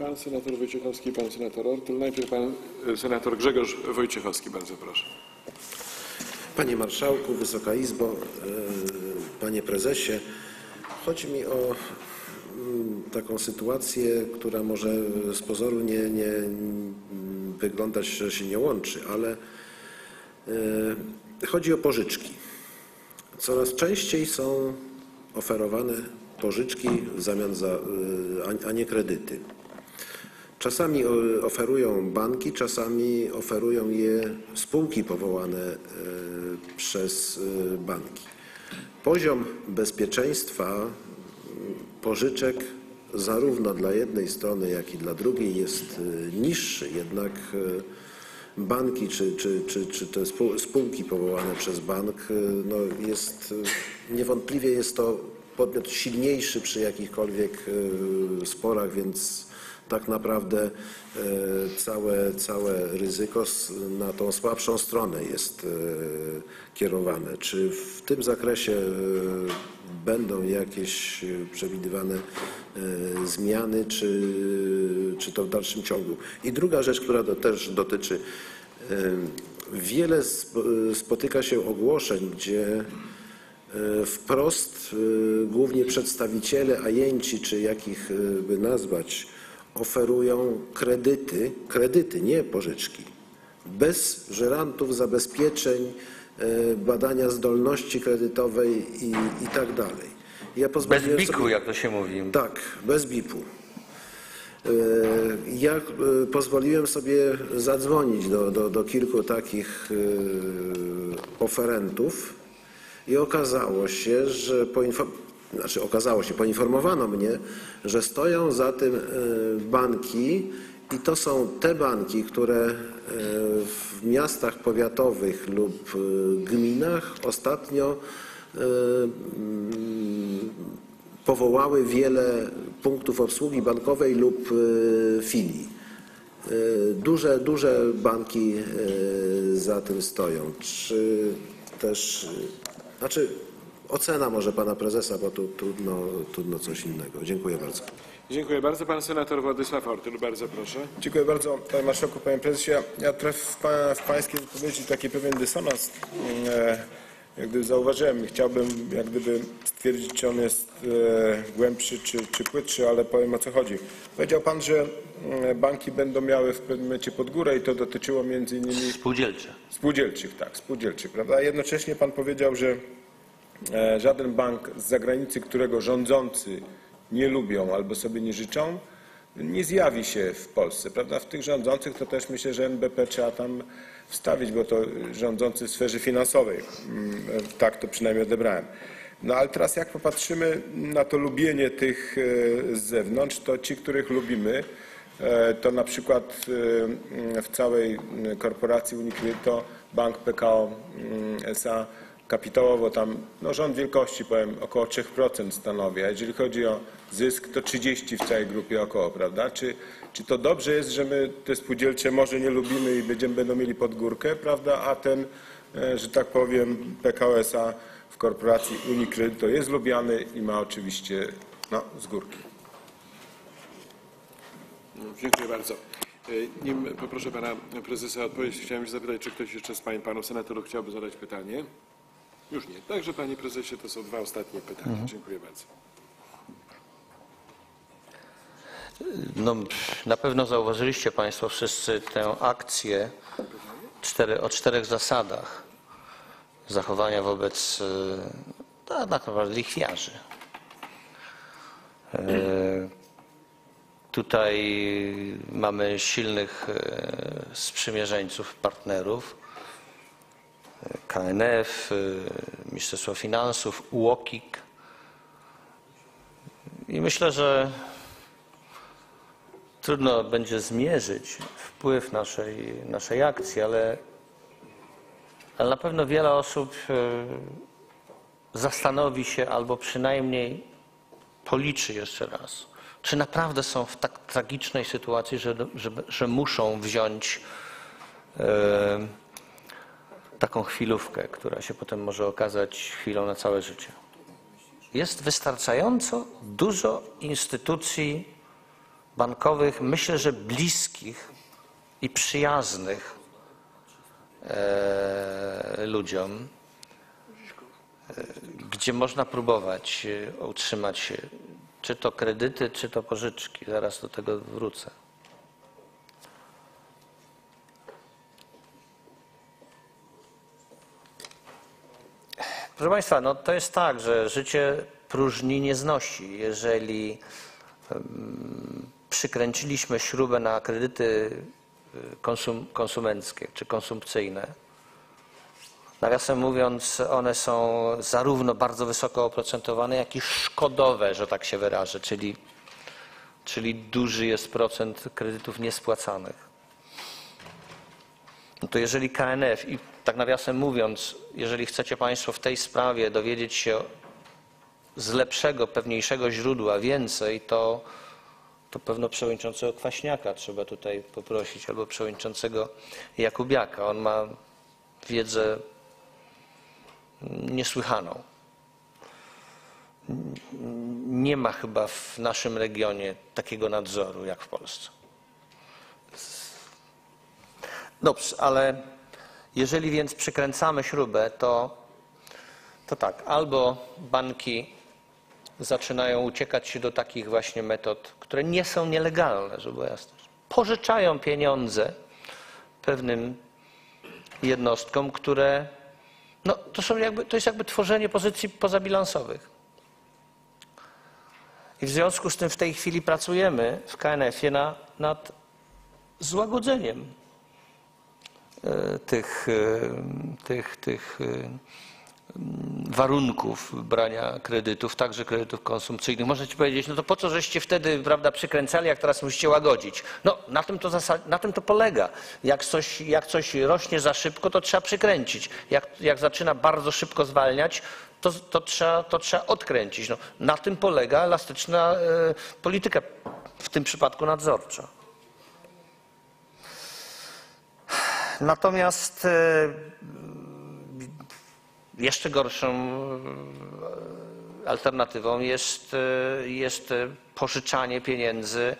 Pan senator Wojciechowski pan senator Ortul. Najpierw pan e, senator Grzegorz Wojciechowski. Bardzo proszę. Panie Marszałku, Wysoka Izbo, e, Panie Prezesie, chodzi mi o mm, taką sytuację, która może z pozoru nie, nie mm, wyglądać, że się nie łączy, ale e, chodzi o pożyczki. Coraz częściej są oferowane pożyczki w zamian za, a nie kredyty. Czasami o, oferują banki, czasami oferują je spółki powołane e, przez e, banki. Poziom bezpieczeństwa m, pożyczek zarówno dla jednej strony, jak i dla drugiej jest e, niższy, jednak e, banki czy, czy, czy, czy te spół- spółki powołane przez bank, e, no jest, e, niewątpliwie jest to podmiot silniejszy przy jakichkolwiek e, sporach, więc tak naprawdę e, całe, całe ryzyko na tą słabszą stronę jest e, kierowane. Czy w tym zakresie e, będą jakieś przewidywane zmiany, czy, czy to w dalszym ciągu? I druga rzecz, która też dotyczy Wiele sp- spotyka się ogłoszeń, gdzie wprost głównie przedstawiciele ajenci, czy jakich by nazwać, oferują kredyty, kredyty, nie pożyczki, bez żerantów, zabezpieczeń, e, badania zdolności kredytowej i, i tak dalej. Ja Bez biku, sobie- jak to się mówi. tak, bez bipu. E, Ja e, pozwoliłem sobie zadzwonić do, do, do kilku takich oferentów i okazało się, że poinform... znaczy okazało się, poinformowano mnie, że stoją za tym e, banki i to są te banki, które e, w miastach powiatowych lub e, gminach ostatnio e, powołały wiele punktów obsługi bankowej lub filii. Duże, duże banki za tym stoją. Czy też, znaczy ocena może pana prezesa, bo tu trudno, trudno coś innego. Dziękuję bardzo. Dziękuję bardzo. Pan senator Władysław Ortul. Bardzo proszę. Dziękuję bardzo, panie marszałku, panie prezesie. Ja trochę w, pa, w pańskiej wypowiedzi taki pewien dysonans e, jak gdyby zauważyłem i chciałbym jak gdyby stwierdzić, czy on jest e, głębszy czy, czy płytszy, ale powiem o co chodzi. Powiedział pan, że mm, banki będą miały w pewnym momencie pod górę i to dotyczyło między innymi Spółdzielcze. Spółdzielczych, tak, spółdzielczych, prawda? A jednocześnie pan powiedział, że żaden bank z zagranicy, którego rządzący nie lubią albo sobie nie życzą, nie zjawi się w Polsce, prawda? W tych rządzących to też myślę, że NBP trzeba tam wstawić, bo to rządzący w sferze finansowej. Mm, e, Tak to przynajmniej odebrałem. No ale teraz jak popatrzymy na to lubienie tych e, z zewnątrz, to ci, których lubimy, E, to na przykład e, w całej korporacji Unicredit to bank PKO mm, SA kapitałowo tam no rząd wielkości powiem około 3% stanowi, a jeżeli chodzi o zysk to 30 w całej grupie około, prawda? Czy, czy to dobrze jest, że my te spółdzielcze może nie lubimy i będziemy, będą mieli pod górkę, prawda? A ten, e, że tak powiem, PKO SA w korporacji Unicredit to jest lubiany i ma oczywiście no, z górki. No, Dziękuję bardzo. E, Nim poproszę pana prezesa o odpowiedź, chciałem się zapytać, czy ktoś jeszcze z pań panów senatorów chciałby zadać pytanie? Już nie. Także panie prezesie, to są dwa ostatnie pytania. Dziękuję bardzo. No, na pewno zauważyliście Państwo wszyscy tę akcję cztery, o czterech zasadach zachowania wobec e, no, tak naprawdę lichwiarzy. E, Tutaj mamy silnych e, sprzymierzeńców, partnerów. KNF, e, Ministerstwo Finansów, UOKiK. I myślę, że Trudno będzie zmierzyć wpływ naszej, naszej akcji, ale, ale na pewno wiele osób e, zastanowi się albo przynajmniej policzy jeszcze raz, czy naprawdę są w tak tragicznej sytuacji, że, że, że muszą wziąć e, taką chwilówkę, która się potem może okazać chwilą na całe życie. Jest wystarczająco dużo instytucji bankowych, myślę, że bliskich i przyjaznych e, ludziom, e, gdzie można próbować e, utrzymać e, czy to kredyty, czy to pożyczki. Zaraz do tego wrócę. Proszę Państwa, no to jest tak, że życie próżni nie znosi. Jeżeli przykręciliśmy śrubę na kredyty y, konsum, konsumenckie czy konsumpcyjne, nawiasem mówiąc, one są zarówno bardzo wysoko oprocentowane, jak i szkodowe, że tak się wyrażę, czyli, czyli duży jest procent kredytów niespłacanych no to jeżeli KNF i tak nawiasem mówiąc, jeżeli chcecie Państwo w tej sprawie dowiedzieć się z lepszego, pewniejszego źródła więcej, to, to pewno przewodniczącego Kwaśniaka trzeba tutaj poprosić, albo przewodniczącego Jakubiaka. On ma wiedzę niesłychaną. Nie ma chyba w naszym regionie takiego nadzoru jak w Polsce. Dobrze, ale jeżeli więc przykręcamy śrubę, to, to tak, albo banki zaczynają uciekać się do takich właśnie metod, które nie są nielegalne, żeby jasność. Pożyczają pieniądze pewnym jednostkom, które no, to, są jakby, to jest jakby tworzenie pozycji pozabilansowych. I w związku z tym w tej chwili pracujemy w KNF-ie na, nad złagodzeniem tych, e, tych, tych e, warunków brania kredytów, także kredytów konsumpcyjnych. Możecie powiedzieć, no to po co żeście wtedy prawda, przykręcali, jak teraz musicie łagodzić? No na tym to, na tym to polega. Jak coś, jak coś rośnie za szybko, to trzeba przykręcić. Jak, jak zaczyna bardzo szybko zwalniać, to, to, trzeba, to trzeba odkręcić. No, na tym polega elastyczna e, polityka, w tym przypadku nadzorcza. Natomiast e, jeszcze gorszą e, alternatywą jest, e, jest pożyczanie pieniędzy,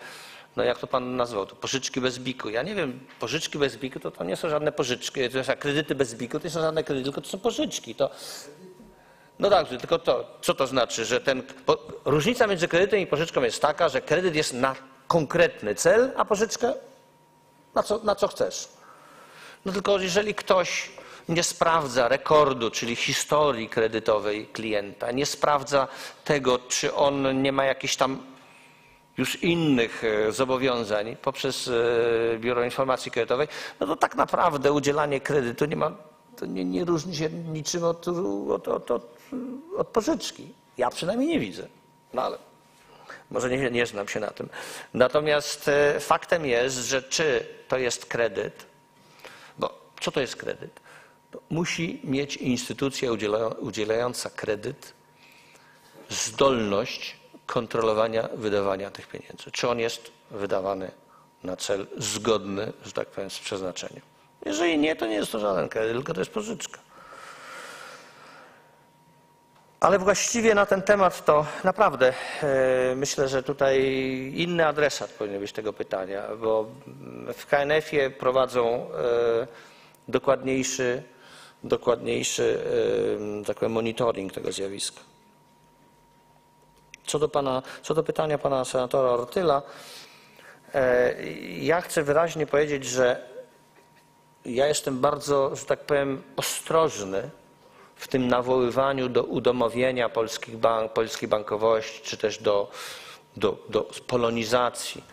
no jak to pan nazwał, to pożyczki bez biku. Ja nie wiem, pożyczki bez biku to, to nie są żadne pożyczki, to jest, kredyty bez biku to nie są żadne kredyty, tylko to są pożyczki. To, no dobrze, tylko to, co to znaczy, że ten, różnica między kredytem i pożyczką jest taka, że kredyt jest na konkretny cel, a pożyczka na co, na co chcesz. No tylko jeżeli ktoś nie sprawdza rekordu, czyli historii kredytowej klienta, nie sprawdza tego, czy on nie ma jakichś tam już innych e, zobowiązań poprzez e, Biuro Informacji Kredytowej, no to tak naprawdę udzielanie kredytu nie, ma, to nie, nie różni się niczym od, od, od, od, od pożyczki. Ja przynajmniej nie widzę. No ale może nie, nie znam się na tym. Natomiast e, faktem jest, że czy to jest kredyt, co to jest kredyt? Musi mieć instytucja udziela, udzielająca kredyt zdolność kontrolowania wydawania tych pieniędzy. Czy on jest wydawany na cel zgodny, że tak powiem, z przeznaczeniem. Jeżeli nie, to nie jest to żaden kredyt, tylko to jest pożyczka. Ale właściwie na ten temat to naprawdę e, myślę, że tutaj inny adresat powinien być tego pytania, bo w KNF-ie prowadzą e, dokładniejszy, dokładniejszy tak powiem, monitoring tego zjawiska. Co do, pana, co do pytania pana senatora Ortyla, e, ja chcę wyraźnie powiedzieć, że ja jestem bardzo, że tak powiem, ostrożny w tym nawoływaniu do udomowienia polskich bank, polskiej bankowości, czy też do, do, do polonizacji.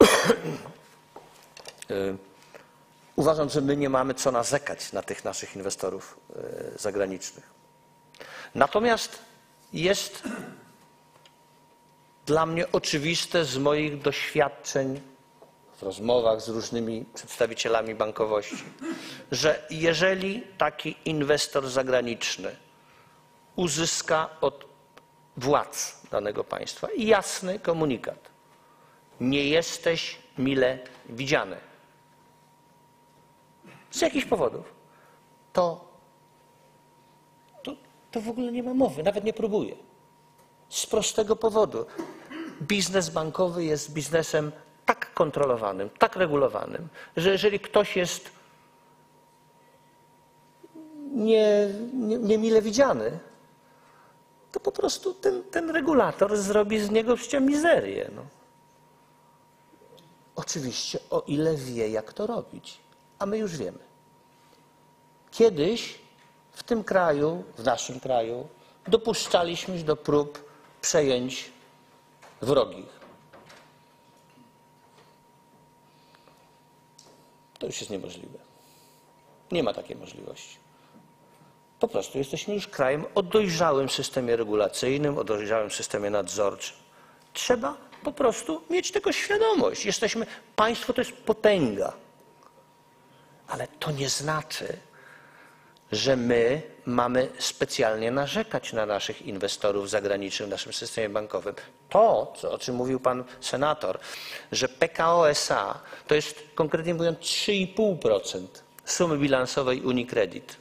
Uważam, że my nie mamy co narzekać na tych naszych inwestorów e, zagranicznych. Natomiast jest dla mnie oczywiste z moich doświadczeń w rozmowach z różnymi przedstawicielami bankowości, że jeżeli taki inwestor zagraniczny uzyska od władz danego państwa jasny komunikat, nie jesteś mile widziany z jakichś powodów, to, to, to w ogóle nie ma mowy, nawet nie próbuje. Z prostego powodu. biznes bankowy jest biznesem tak kontrolowanym, tak regulowanym, że jeżeli ktoś jest nie, nie, niemile widziany, to po prostu ten, ten regulator zrobi z niego przecież mizerię. No. Oczywiście, o ile wie, jak to robić, a my już wiemy. Kiedyś w tym kraju, w naszym kraju, dopuszczaliśmy się do prób przejęć wrogich. To już jest niemożliwe. Nie ma takiej możliwości. Po prostu jesteśmy już krajem o dojrzałym systemie regulacyjnym, o dojrzałym systemie nadzorczym. Trzeba po prostu mieć tego świadomość. Jesteśmy, państwo to jest potęga. Ale to nie znaczy, że my mamy specjalnie narzekać na naszych inwestorów zagranicznych w naszym systemie bankowym. To, co, o czym mówił pan senator, że PKO SA to jest konkretnie mówiąc 3,5% sumy bilansowej Unicredit,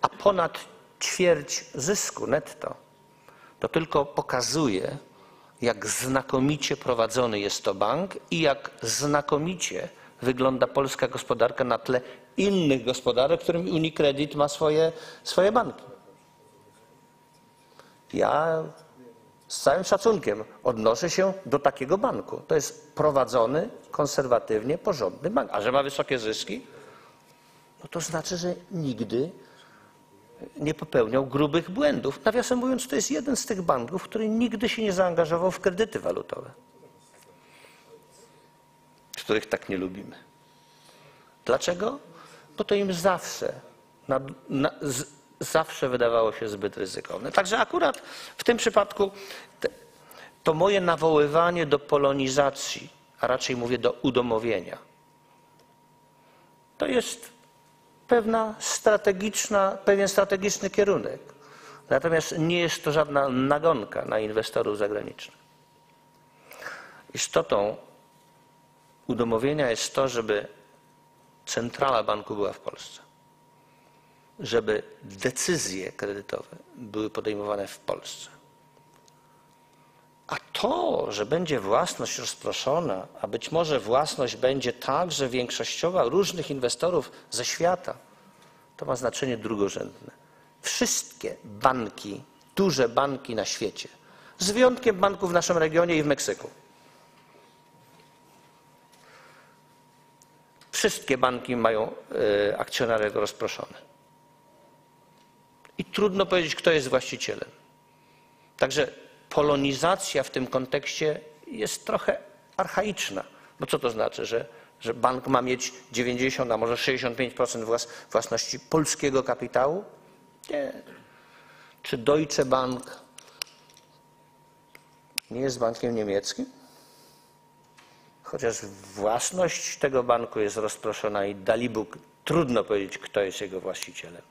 a ponad ćwierć zysku netto, to tylko pokazuje, jak znakomicie prowadzony jest to bank i jak znakomicie wygląda polska gospodarka na tle innych gospodarek, którym Unicredit ma swoje, swoje banki. Ja z całym szacunkiem odnoszę się do takiego banku. To jest prowadzony konserwatywnie, porządny bank. A że ma wysokie zyski, no to znaczy, że nigdy nie popełniał grubych błędów. Nawiasem mówiąc, to jest jeden z tych banków, który nigdy się nie zaangażował w kredyty walutowe, których tak nie lubimy. Dlaczego? Bo to im zawsze, na, na, z, zawsze wydawało się zbyt ryzykowne. Także akurat w tym przypadku te, to moje nawoływanie do polonizacji, a raczej mówię do udomowienia, to jest pewna strategiczna, pewien strategiczny kierunek. Natomiast nie jest to żadna nagonka na inwestorów zagranicznych. Istotą udomowienia jest to, żeby centrala banku była w Polsce. Żeby decyzje kredytowe były podejmowane w Polsce. A to, że będzie własność rozproszona, a być może własność będzie także większościowa różnych inwestorów ze świata, to ma znaczenie drugorzędne. Wszystkie banki, duże banki na świecie, z wyjątkiem banków w naszym regionie i w Meksyku, wszystkie banki mają e, akcjonariat rozproszony. I trudno powiedzieć, kto jest właścicielem. Także polonizacja w tym kontekście jest trochę archaiczna. Bo co to znaczy, że, że bank ma mieć 90, a może 65% włas, własności polskiego kapitału? Nie. Czy Deutsche Bank nie jest bankiem niemieckim? Chociaż własność tego banku jest rozproszona i dalibóg trudno powiedzieć, kto jest jego właścicielem.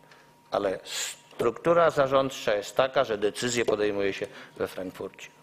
Ale struktura zarządcza jest taka, że decyzje podejmuje się we Frankfurcie.